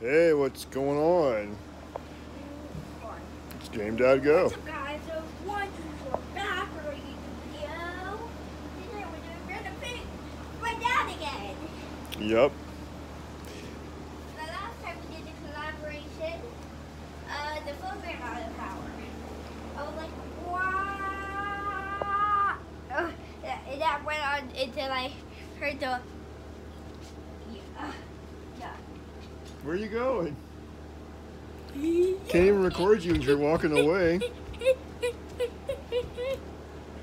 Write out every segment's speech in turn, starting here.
Hey, what's going on? It's Game Dad Go. What's up, guys? So, one, we're back for a YouTube video. Today we're doing renovate my dad again. Yep. The last time we did the collaboration, uh, the phone ran out of power. I was like, wow. Uh, that went on until I heard the. Yeah. Where are you going? Can't even record you and you're walking away.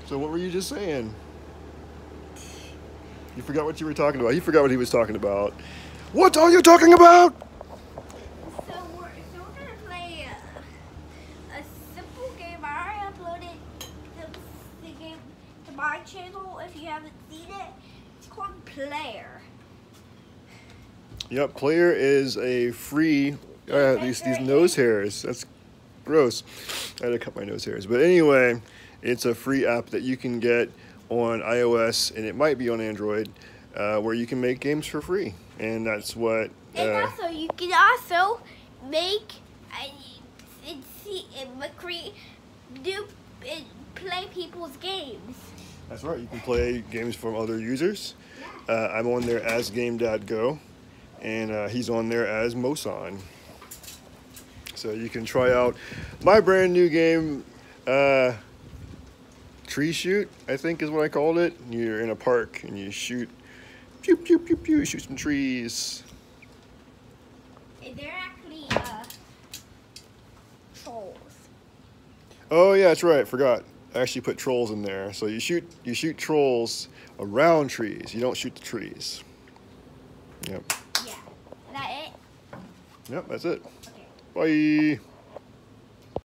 So what were you just saying? You forgot what you were talking about. He forgot what he was talking about. What are you talking about? So we're, so we're gonna play a, a simple game. I uploaded the, the game to my channel. If you haven't seen it, it's called Player. Yep, Player is a free. Uh, these these nose hairs. That's gross. I had to cut my nose hairs. But anyway, it's a free app that you can get on iOS and it might be on Android, uh, where you can make games for free. And that's what. And Uh, also, you can also make and, and see and create do and play people's games. that's right. You can play games from other users. Uh, I'm on there as Game Dad Go, and uh, he's on there as Mosan. So you can try out my brand new game, uh, Tree Shoot, I think is what I called it. You're in a park and you shoot, pew pew pew pew, shoot some trees. They're actually uh, trolls. Oh yeah, that's right. Forgot. I actually put trolls in there. So you shoot you shoot trolls around trees. You don't shoot the trees. Yep. Yeah. Is that it? Yep. That's it. Bye.